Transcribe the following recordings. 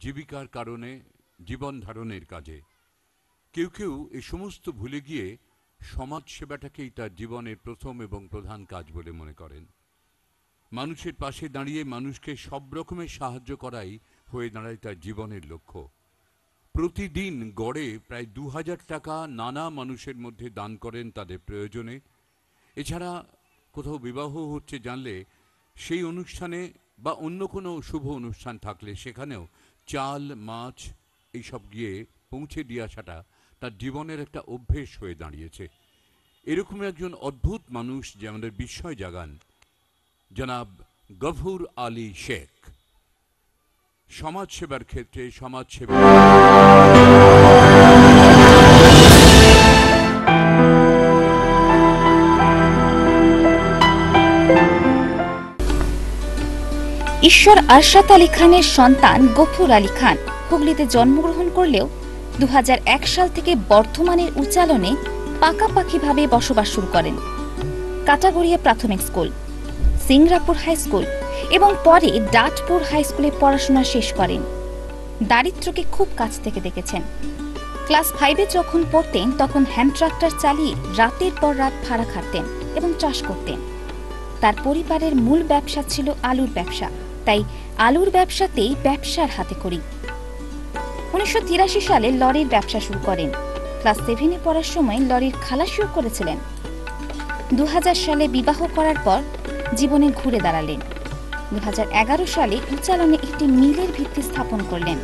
জীবিকার কারণে, জীবন ধারণের কাজে। কেউ কেউ এ সমস্ত ভুলে গিয়ে সমাজ সেবাটাকেই তার জীবনের প্রথম এবং প্রধান কাজ বলে মনে করেন। মানুষের পাশে দাঁড়িয়ে মানুষকে সব রকমের সাহায্য করাই হয়ে দাঁড়ায় তার জীবনের লক্ষ্য। প্রতিদিন গড়ে প্রায় দু হাজার টাকা নানা মানুষের মধ্যে দান করেন তাদের প্রয়োজনে। এছাড়া কোথাও বিবাহ হচ্ছে জানলে সেই অনুষ্ঠানে বা অন্য কোনো শুভ অনুষ্ঠান থাকলে সেখানেও চাল, মাছ এইসব গিয়ে পৌঁছে দিয়ে আসাটা তার জীবনের একটা অভ্যেস হয়ে দাঁড়িয়েছে। এরকম একজন অদ্ভুত মানুষ যে আমাদের বিস্ময় জাগান, জনাব গফুর আলী শেখ। সমাজসেবার ক্ষেত্রে সমাজসেবা ঈশ্বর আরশাদ আলী খানের সন্তান গফুর আলী খান হুগলিতে জন্মগ্রহণ করলেও দুহাজার এক সাল থেকে বর্ধমানের উচ্চালনে পাকাপাকিভাবে বসবাস শুরু করেন। কাটাগড়িয়া প্রাথমিক স্কুল, সিংরাপুর হাই স্কুল এবং পরে ডাটপুর হাই স্কুলে পড়াশোনা শেষ করেন। দারিদ্র্যকে খুব কাছ থেকে দেখেছেন। ক্লাস ফাইভে যখন পড়তেন তখন হ্যান্ড ট্রাক্টর চালিয়ে রাতের পর রাত ভাড়া খাটতেন এবং চাষ করতেন। তার পরিবারের মূল ব্যবসা ছিল আলুর ব্যবসা। তাই আলুর ব্যবসাতেই ব্যবসার হাতে করি। উনিশশো তিরাশি সালে লরির ব্যবসা শুরু করেন। ক্লাস সেভেনে পড়ার সময় লরির খালাসিও করেছিলেন। দু হাজার সালে বিবাহ করার পর জীবনে ঘুরে দাঁড়ালেন। দু হাজার এগারো সালে উচ্চালনে একটি মিলের ভিত্তি স্থাপন করলেন।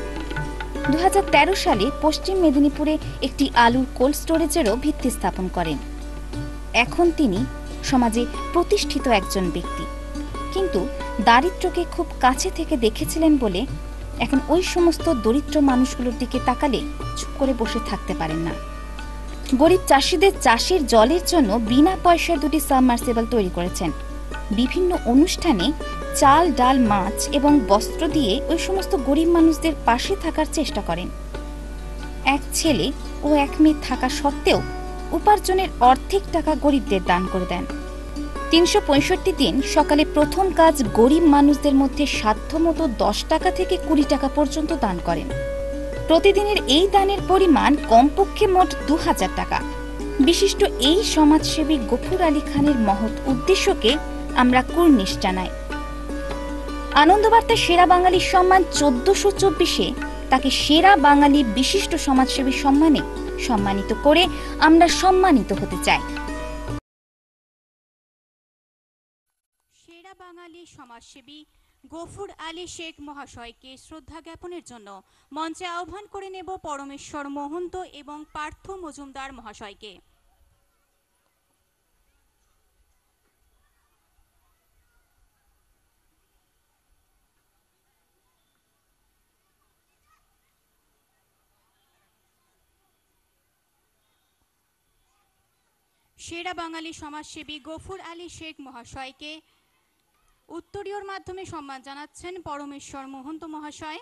দু হাজার তেরো সালে পশ্চিম মেদিনীপুরে একটি আলুর কোল্ড স্টোরেজেরও ভিত্তি স্থাপন করেন। এখন তিনি সমাজে প্রতিষ্ঠিত একজন ব্যক্তি। কিন্তু দারিদ্র্যকে খুব কাছে থেকে দেখেছিলেন বলে এখন ওই সমস্ত দরিদ্র মানুষগুলোর দিকে তাকালে চুপ করে বসে থাকতে পারেন না। গরিব চাষিদের চাষের জলের জন্য বিনা পয়সায় দুটি সাবমার্সেবল তৈরি করেছেন। বিভিন্ন অনুষ্ঠানে চাল, ডাল, মাছ এবং বস্ত্র দিয়ে ওই সমস্ত গরিব মানুষদের পাশে থাকার চেষ্টা করেন। এক ছেলে ও এক মেয়ে থাকা সত্ত্বেও উপার্জনের অর্ধেক টাকা গরিবদের দান করে দেন। তিনশো পঁয়ষট্টি দিন সকালে প্রথম কাজ গরিব মানুষদের মধ্যে সাধ্যমতো দশ টাকা থেকে কুড়ি টাকা পর্যন্ত দান করেন। প্রতিদিনের এই দানের পরিমাণ কমপক্ষে মোট দু হাজার টাকা। বিশিষ্ট এই সমাজসেবী গফুর আলী খানের মহৎ উদ্দেশ্যকে আমরা কুর্নিশ জানাই। আনন্দবার্তা সেরা বাঙালির সম্মান চোদ্দশো চব্বিশে তাকে সেরা বাঙালি বিশিষ্ট সমাজসেবী সম্মানে সম্মানিত করে আমরা সম্মানিত হতে চাই। বাঙালি সমাজসেবী গফুর আলী শেখ মহাশয়কে শ্রদ্ধা জ্ঞাপনের জন্য মঞ্চে আহ্বান করে নেব পরমেশ্বর মহন্ত এবং পার্থ মজুমদার মহাশয়কে। সেরা বাঙালি সমাজসেবী গফুর আলী শেখ মহাশয়কে উত্তরীয়র মাধ্যমে সম্মান জানাচ্ছেন পরমেশ্বর মহন্ত মহাশয়।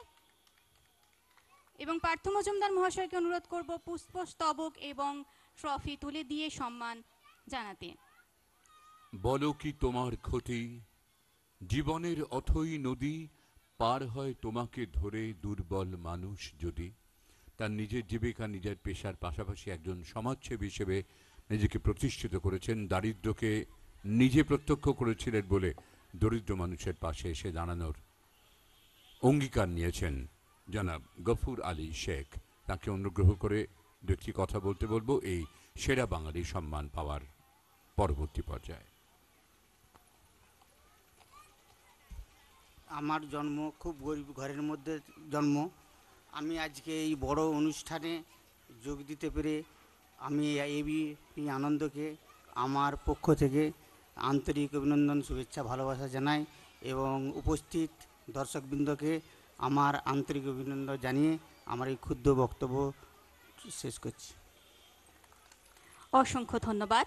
এবং পার্থ মজুমদার মহাশয়কে অনুরোধ করব পুষ্পস্তবক এবং ট্রফি তুলে দিয়ে সম্মান জানাতে। বলো কি তোমার ক্ষতি? জীবনের অথই নদী পার হয় তোমাকে ধরে দুর্বল মানুষ যদি। তার নিজের জীবিকা, নিজের পেশার পাশাপাশি একজন সমাজসেবী হিসেবে নিজেকে প্রতিষ্ঠিত করেছেন দারিদ্র্যকে নিজে প্রত্যক্ষ করেছিলেন বলে দরিদ্র মানুষের পাশে এসে দাঁড়ানোর অঙ্গীকার নিয়েছেন জনাব গফুর আলী শেখ। তাকে অনুগ্রহ করে দু একটি কথা বলতে বলব, এই সেরা বাঙালি সম্মান পাওয়ার পরবর্তী পর্যায়ে। আমার জন্ম খুব গরিব ঘরের মধ্যে জন্ম। আমি আজকে এই বড় অনুষ্ঠানে যোগ দিতে পেরে আমি এবি আনন্দকে, আমার পক্ষ থেকে আন্তরিক অভিনন্দন শুভেচ্ছা ভালোবাসা জানাই এবং উপস্থিত দর্শকবৃন্দকে আমার আন্তরিক অভিনন্দন জানিয়ে আমার এই ক্ষুদ্র বক্তব্য শেষ করছি। অসংখ্য ধন্যবাদ।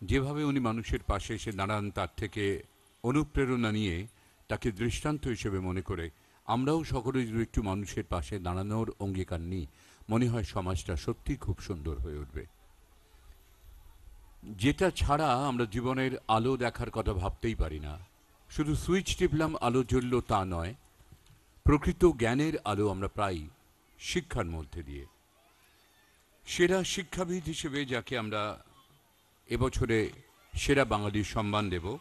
যেভাবে উনি মানুষের পাশে এসে দাঁড়ান তার থেকে অনুপ্রেরণা নিয়ে তাকে দৃষ্টান্ত হিসেবে মনে করে আমরাও সকলে যদি একটু মানুষের পাশে দাঁড়ানোর অঙ্গীকার নিই। মনে হয় সমাজটা সত্যি খুব সুন্দর হয়ে উঠবে। যেটা ছাড়া আমরা জীবনের আলো দেখার কথা ভাবতেই পারি না। শুধু সুইচ টিপলাম, আলো জ্বলল তা নয়, প্রকৃত জ্ঞানের আলো আমরা পাই শিক্ষার মধ্যে দিয়ে। সেরা শিক্ষাবিদ হিসেবে যাকে আমরা এবছরে সেরা বাঙালির সম্মান দেব,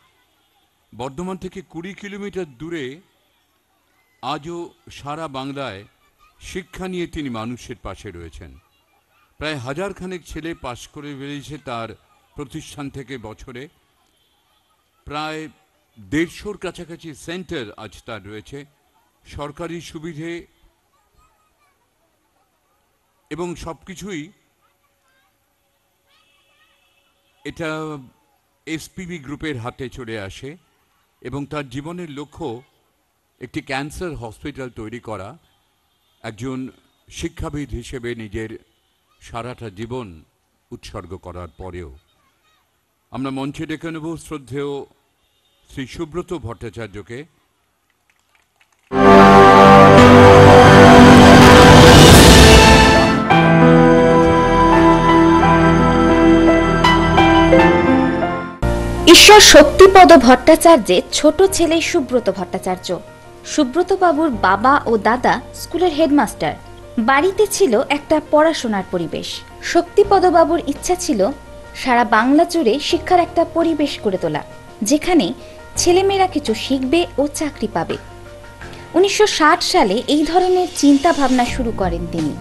বর্ধমান থেকে কুড়ি কিলোমিটার দূরে আজও সারা বাংলায় শিক্ষা নিয়ে তিনি মানুষের পাশে রয়েছেন। প্রায় হাজারখানেক ছেলে পাশ করে বেরিয়েছে তার প্রতিষ্ঠান থেকে বছরে প্রায় দেড়শোর কাছাকাছি সেন্টার আজ তার রয়েছে। সরকারি সুবিধে এবং সব কিছুই এটা এসপিবি গ্রুপের হাতে চলে আসে এবং তার জীবনের লক্ষ্য একটি ক্যান্সার হসপিটাল তৈরি করা, একজন শিক্ষাবিদ হিসেবে নিজের সারাটা জীবন উৎসর্গ করার পরেও। আমরা মঞ্চে ডেকে নেব শ্রদ্ধেয় শ্রী সুব্রত ভট্টাচার্যকে। ঈশ্বর শক্তিপদ ভট্টাচার্যের ছোট ছেলে সুব্রত ভট্টাচার্য। সুব্রত বাবুর বাবা ও দাদা স্কুলের হেডমাস্টার। বাড়িতে ছিল একটা পড়াশোনার পরিবেশ। শক্তিপদ বাবুর ইচ্ছা ছিল সারা বাংলা জুড়ে শিক্ষার একটা পরিবেশ গড়ে তোলা, যেখানে ছেলেমেয়েরা কিছু শিখবে ও চাকরি পাবে। উনিশশো ষাট সালে এই ধরনের চিন্তা ভাবনা শুরু করেন তিনি।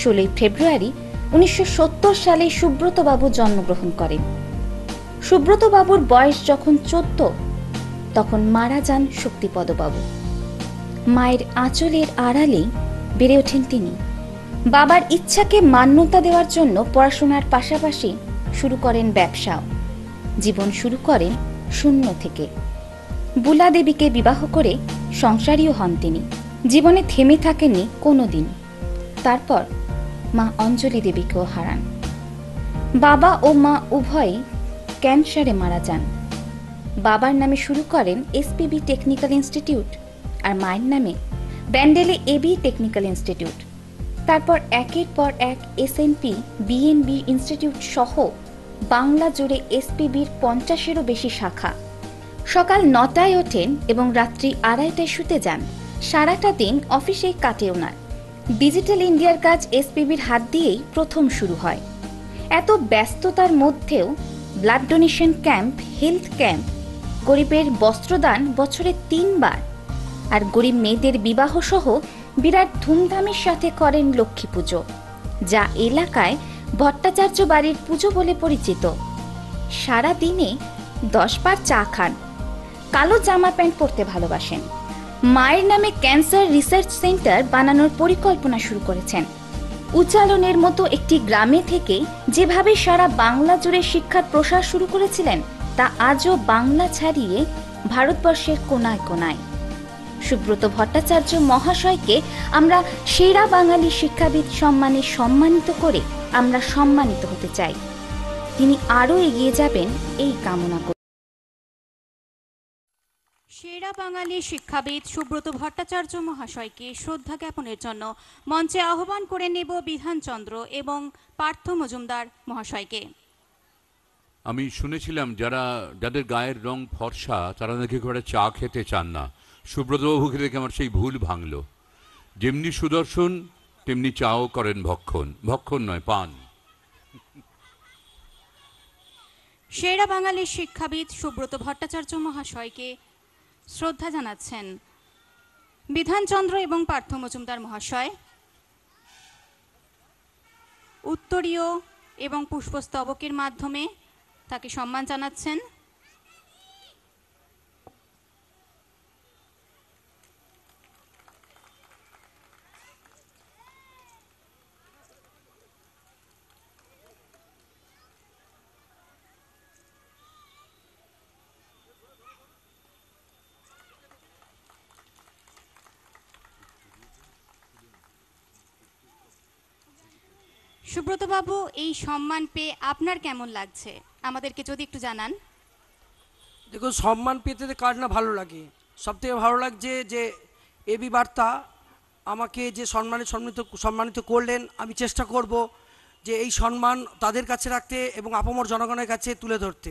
ষোলোই ফেব্রুয়ারি উনিশশো সত্তর সালে সুব্রতবাবু জন্মগ্রহণ করেন। সুব্রত বাবুর বয়স যখন চোদ্দ, তখন মারা যান শক্তিপদবাবু। মায়ের আঁচলের আড়ালেই বেড়ে ওঠেন তিনি। বাবার ইচ্ছাকে মান্যতা দেওয়ার জন্য পড়াশোনার পাশাপাশি শুরু করেন ব্যবসাও। জীবন শুরু করেন শূন্য থেকে। বুলা দেবীকে বিবাহ করে সংসারীও হন তিনি। জীবনে থেমে থাকেননি কোনো দিন তারপর মা অঞ্জলি দেবীকেও হারান। বাবা ও মা উভয়ই ক্যান্সারে মারা যান। বাবার নামে শুরু করেন এসপিবি টেকনিক্যাল ইনস্টিটিউট আর মায়ের নামে ব্যান্ডেলে এবি টেকনিক্যাল ইনস্টিটিউট। তারপর একের পর এক এসএনপি বিএনবি ইনস্টিটিউট সহ বাংলা জুড়ে এসপিবির পঞ্চাশেরও বেশি শাখা। সকাল নটায় ওঠেন এবং রাত্রি আড়াইটায় শুতে যান। সারাটা দিন অফিসে কাটে ওনার ডিজিটাল ইন্ডিয়ার কাজ এসপিবির হাত দিয়েই প্রথম শুরু হয়। এত ব্যস্ততার মধ্যেও blood donation camp, health camp, গরিবের বস্ত্রদান বছরে তিনবার। আর গরিব মেয়েদের বিবাহ সহ বিরাট ধুমধামের সাথে করেন লক্ষ্মী পুজো, যা এলাকায় ভট্টাচার্য বাড়ির পুজো বলে পরিচিত। সারা দিনে দশ বার চা খান। কালো জামা প্যান্ট পরতে ভালোবাসেন। মায়ের নামে ক্যান্সার রিসার্চ সেন্টার বানানোর পরিকল্পনা শুরু করেছেন। উচ্চালনের মতো একটি গ্রামে থেকে যেভাবে সারা বাংলা জুড়ে শিক্ষার প্রসার শুরু করেছিলেন, তা আজও বাংলা ছাড়িয়ে ভারতবর্ষের কোনায় কোনায়। সুব্রত ভট্টাচার্য মহাশয়কে আমরা সেরা বাঙালি শিক্ষাবিদ সম্মানে সম্মানিত করে আমরা সম্মানিত হতে চাই। তিনি আরও এগিয়ে যাবেন এই কামনা করি। সেরা বাঙালি শিক্ষাবিদ সুব্রত ভট্টাচার্য মহাশয়কে শ্রদ্ধা জ্ঞাপনের জন্য মঞ্চে আহ্বান করে নেব বিধানচন্দ্র এবং পার্থ মজুমদার মহাশয়কে। আমি শুনেছিলাম যারা যাদের গায়ের রং ফর্সা তারা নাকি করে চা খেতে চান না। সুব্রতবাবুকে দেখে আমার সেই ভুল ভাঙল। যেমনি সুদর্শন, তেমনি চাও করেন ভক্ষণ। ভক্ষণ নয়, পান। সেরা বাঙালি শিক্ষাবিদ সুব্রত ভট্টাচার্য মহাশয়কে শ্রদ্ধা জানাচ্ছেন বিধানচন্দ্র এবং পার্থ মজুমদার মহাশয়। উত্তরীয় এবং পুষ্পস্তবকের মাধ্যমে তাকে সম্মান জানাচ্ছেন। সুব্রতবাবু এই সম্মান পেয়ে আপনার কেমন লাগছে? আমাদেরকে যদি একটু জানান। দেখুন সম্মান পেতে কার না ভালো লাগে? সব থেকে ভালো লাগছে যে এবি বার্তা আমাকে যে সম্মানে সম্মানিত সম্মানিত করলেন, আমি চেষ্টা করব যে এই সম্মান তাদের কাছে রাখতে এবং আপামর জনগণের কাছে তুলে ধরতে।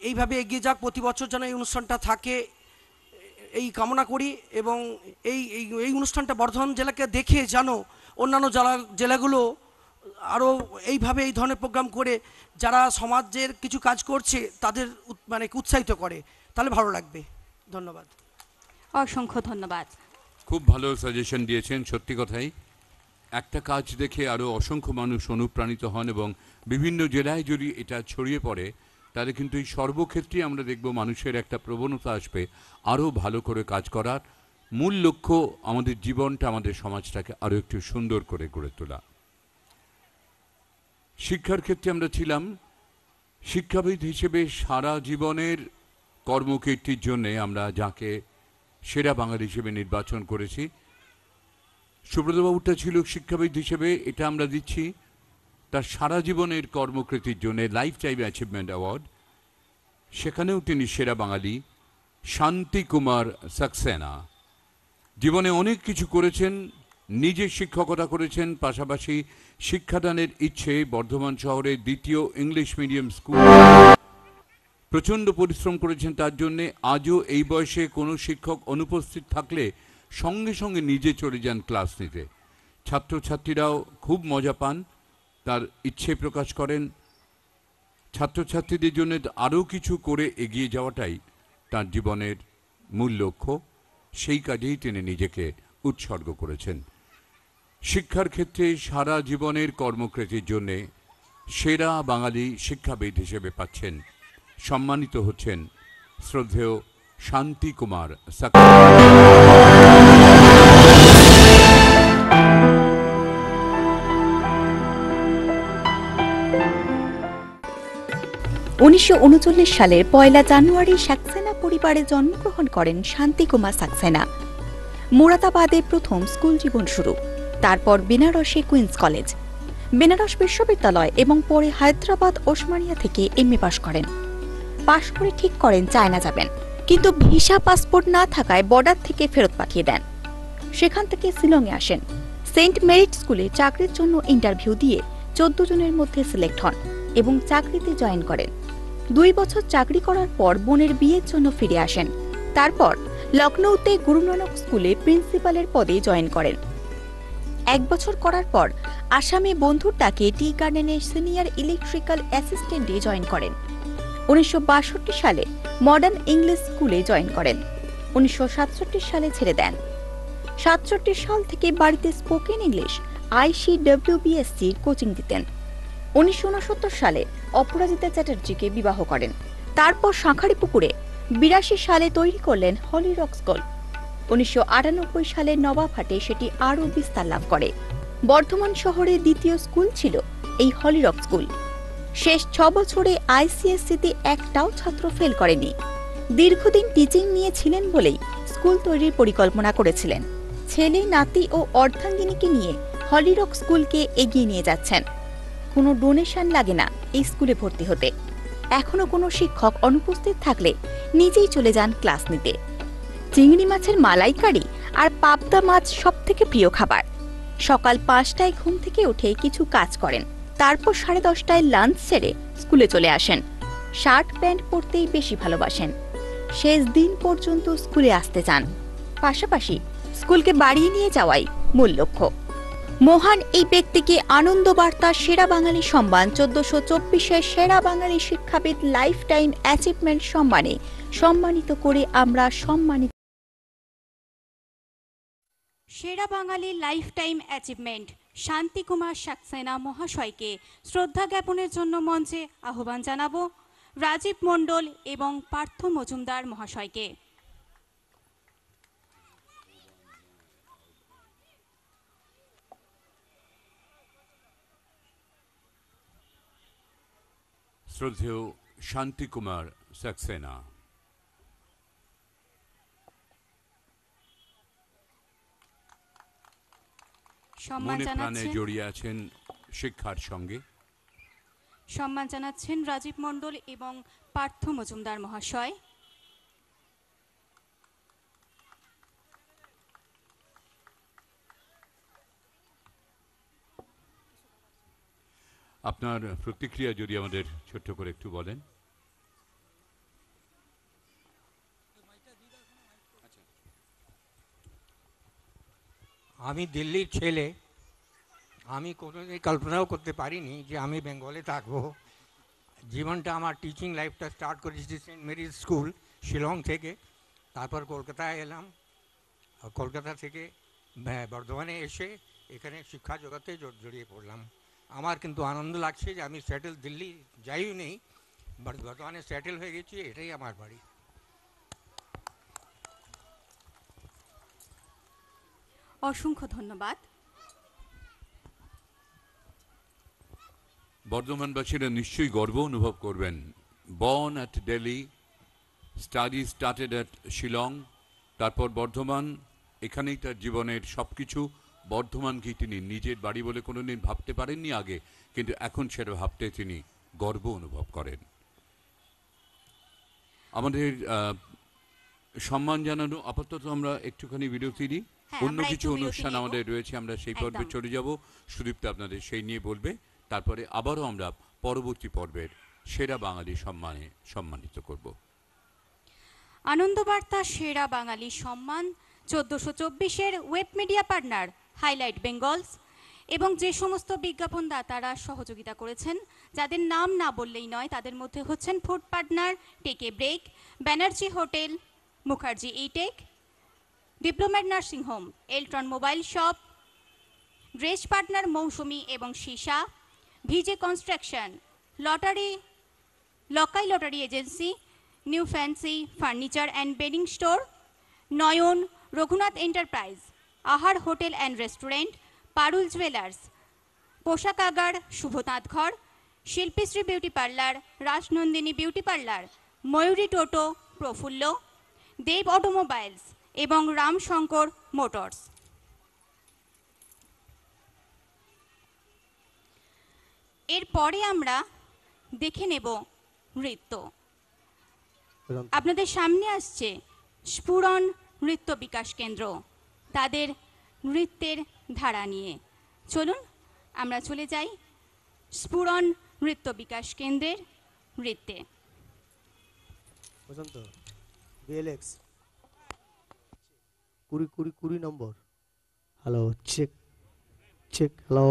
এইভাবে এগিয়ে যাক, প্রতি বছর যেন এই অনুষ্ঠানটা থাকে। এই কামনা করি এবং এই এই অনুষ্ঠানটা বর্ধমান জেলাকে দেখে যেন অন্যান্য জেলা, জেলাগুলো আরও এইভাবে এই ধরনের প্রোগ্রাম করে যারা সমাজের কিছু কাজ করছে তাদের উৎ- মানে উৎসাহিত করে তাহলে ভালো লাগবে। ধন্যবাদ। অসংখ্য ধন্যবাদ। খুব ভালো সাজেশন দিয়েছেন সত্যি কথাই। একটা কাজ দেখে আরও অসংখ্য মানুষ অনুপ্রাণিত হন এবং বিভিন্ন জেলায় যদি এটা ছড়িয়ে পড়ে তাহলে কিন্তু এই সর্বক্ষেত্রে আমরা দেখব মানুষের একটা প্রবণতা আসবে আরও ভালো করে কাজ করার। মূল লক্ষ্য আমাদের জীবনটা আমাদের সমাজটাকে আরও একটু সুন্দর করে গড়ে তোলা। শিক্ষার ক্ষেত্রে আমরা ছিলাম শিক্ষাবিদ হিসেবে সারা জীবনের কর্মকীর্তির জন্যে আমরা যাকে সেরা বাঙালি হিসেবে নির্বাচন করেছি। সুব্রতবাবুটা ছিল শিক্ষাবিদ হিসেবে, এটা আমরা দিচ্ছি তার সারা জীবনের কর্মকৃতির জন্য লাইফ টাইম অ্যাচিভমেন্ট অ্যাওয়ার্ড সেখানেও তিনি সেরা বাঙালি, শান্তি কুমার সাক্সেনা। জীবনে অনেক কিছু করেছেন, নিজে শিক্ষকতা করেছেন, পাশাপাশি শিক্ষাদানের ইচ্ছে বর্ধমান শহরের দ্বিতীয় ইংলিশ মিডিয়াম স্কুল। প্রচণ্ড পরিশ্রম করেছেন তার জন্যে আজও এই বয়সে কোনো শিক্ষক অনুপস্থিত থাকলে সঙ্গে সঙ্গে নিজে চলে যান ক্লাস নিতে। ছাত্রছাত্রীরাও খুব মজা পান, তার ইচ্ছে প্রকাশ করেন। ছাত্রছাত্রীদের জন্য আরও কিছু করে এগিয়ে যাওয়াটাই তার জীবনের মূল লক্ষ্য। সেই কাজেই তিনি নিজেকে উৎসর্গ করেছেন। শিক্ষার ক্ষেত্রে সারা জীবনের কর্মকৃতির জন্যে সেরা বাঙালি শিক্ষাবিদ হিসেবে পাচ্ছেন, সম্মানিত হচ্ছেন শ্রদ্ধেয় শান্তি কুমার উনিশশো সালের পয়লা জানুয়ারি সাক্সেনা পরিবারে জন্মগ্রহণ করেন শান্তিকুমার সাক্সেনা। মুরাদাবাদে প্রথম স্কুল জীবন শুরু। তারপর বেনারসে কুইন্স কলেজ। বেনারস বিশ্ববিদ্যালয় এবং পরে হায়দ্রাবাদ, ওসমানিয়া থেকে এমএ পাশ করেন। পাশ করে ঠিক করেন চায়না যাবেন, কিন্তু ভিসা পাসপোর্ট না থাকায় বর্ডার থেকে ফেরত পাঠিয়ে দেন। সেখান থেকে শিলংয়ে আসেন। সেন্ট মেরিট স্কুলে চাকরির জন্য ইন্টারভিউ দিয়ে চোদ্দ জনের মধ্যে সিলেক্ট হন এবং চাকরিতে জয়েন করেন। দুই বছর চাকরি করার পর বোনের বিয়ের জন্য ফিরে আসেন। তারপর লখনৌতে গুরু নানক স্কুলে প্রিন্সিপালের পদে জয়েন করেন। এক বছর করার পর আসামে বন্ধুর ডাকে টি গার্ডেনের সিনিয়র ইলেকট্রিক্যাল অ্যাসিস্ট্যান্টে জয়েন করেন। উনিশশো বাষট্টি সালে মডার্ন ইংলিশ স্কুলে জয়েন করেন। উনিশশো সাতষট্টি সালে ছেড়ে দেন। সাতষট্টি সাল থেকে বাড়িতে স্পোকেন ইংলিশ আইসিডব্লিউবিএসসির কোচিং দিতেন। উনিশশো উনসত্তর সালে অপরাজিতা চ্যাটার্জিকে বিবাহ করেন। তারপর শাঁখারিপুকুরে বিরাশি সালে তৈরি করলেন হলি রক স্কুল। উনিশশো আটানব্বই সালে নবাবহাটে সেটি আরও বিস্তার লাভ করে। বর্ধমান শহরে দ্বিতীয় স্কুল ছিল এই হলিরক স্কুল। শেষ ছ বছরে আইসিএসসিতে একটাও ছাত্র ফেল করেনি। দীর্ঘদিন টিচিং নিয়েছিলেন বলেই স্কুল তৈরির পরিকল্পনা করেছিলেন। ছেলে, নাতি ও অর্ধাঙ্গিনীকে নিয়ে হলিরক স্কুলকে এগিয়ে নিয়ে যাচ্ছেন। কোনো ডোনেশন লাগে না এই স্কুলে ভর্তি হতে। এখনও কোনো শিক্ষক অনুপস্থিত থাকলে নিজেই চলে যান ক্লাস নিতে। চিংড়ি মাছের মালাইকারি আর পাবদা মাছ সব থেকে প্রিয় খাবার। সকাল পাঁচটায় ঘুম থেকে উঠে কিছু কাজ করেন। তারপর সাড়ে দশটায় লাঞ্চ সেরে স্কুলে চলে আসেন। শার্ট প্যান্ট পরতেই বেশি ভালোবাসেন। শেষ দিন পর্যন্ত স্কুলে আসতে চান। পাশাপাশি স্কুলকে বাড়িয়ে নিয়ে যাওয়াই মূল লক্ষ্য। মহান এই ব্যক্তিকে আনন্দ বার্তা সেরা বাঙালি সম্মান, চোদ্দশো চব্বিশের সেরা বাঙালি শিক্ষাবিদ লাইফ টাইম অ্যাচিভমেন্ট সম্মানে সম্মানিত করে আমরা সম্মানিত সেরা বাঙালি lifetime achievement Shantikumar Saxena মহাশয়কে শ্রদ্ধা জ্ঞাপনের জন্য মঞ্চে আহ্বান জানাব রাজীব মণ্ডল এবং পার্থ মজুমদার মহাশয়কে। শ্রদ্ধেয় শান্তি কুমার সাক্সেনা সম্মান মনে প্রাণে জানাচ্ছেন জড়িয়ে আছেন শিক্ষার সঙ্গে। সম্মান জানাচ্ছেন রাজীব মণ্ডল এবং পার্থ মজুমদার মহাশয়। আপনার প্রতিক্রিয়া যদি আমাদের ছোট্ট করে একটু বলেন। আমি দিল্লির ছেলে, আমি কোনোদিন কল্পনাও করতে পারিনি যে আমি বেঙ্গলে থাকব। জীবনটা আমার টিচিং লাইফটা স্টার্ট করেছি সেন্ট মেরিজ স্কুল শিলং থেকে। তারপর কলকাতায় এলাম। কলকাতা থেকে বর্ধমানে এসে এখানে শিক্ষা জগতে জড়িয়ে পড়লাম। আমার কিন্তু আনন্দ লাগছে যে আমি সেটেল দিল্লি যাইও নেই বর্ধমানে সেটেল হয়ে গেছি, এটাই আমার বাড়ি। অসংখ্য ধন্যবাদ। বর্ধমানবাসীরা নিশ্চয়ই গর্ব অনুভব করবেন। Born at Delhi study started at Shillong তারপর বর্ধমান, এখানেই তার জীবনের সব কিছু বর্ধমানকেই তিনি নিজের বাড়ি বলে কোনো দিন ভাবতে পারেননি আগে, কিন্তু এখন সেটা ভাবতে তিনি গর্ব অনুভব করেন। আমাদের সম্মান জানানো, আপাতত আমরা একটুখানি বিরতি দিই অন্য আমরা কিছু অনুষ্ঠান আমাদের রয়েছে আমরা সেই পর্বে চলে যাব। সুদীপ্ত আপনাদের সেই নিয়ে বলবে। তারপরে আবারও আমরা পরবর্তী পর্বের সেরা বাঙালি সম্মানে সম্মানিত করব। আনন্দবার্তা সেরা বাঙালি সম্মান চোদ্দশো চব্বিশের web media partner highlight Bengals এবং যে সমস্ত বিজ্ঞাপন দাতারা সহযোগিতা করেছেন যাদের নাম না বললেই নয় তাদের মধ্যে হচ্ছেন food partner take a break Banerjee hotel Mukherjee ইটেক diplomat nursing home এলট্রন mobile shop, dress partner Mousumi এবং সীসা, VJ construction, lottery, লকাই lottery agency, new fancy furniture and bedding store, Nayan, Raghunath enterprise, Ahar hotel and restaurant, Parul jewellers পোশাকাগার শুভতাঁত ঘর, Shilpishree beauty parlour Rajnandini beauty parlour, Mayuri টোটো, প্রফুল্ল, দেব automobiles এবং Ramshankar motors. এরপরে আমরা দেখে নেব নৃত্য। আপনাদের সামনে আসছে স্ফুরণ নৃত্য বিকাশ কেন্দ্র তাদের নৃত্যের ধারা নিয়ে। চলুন আমরা চলে যাই স্ফুরণ নৃত্য বিকাশ কেন্দ্রের নৃত্যে। কুড়ি কুড়ি কুড়ি নম্বর। Hello check check hello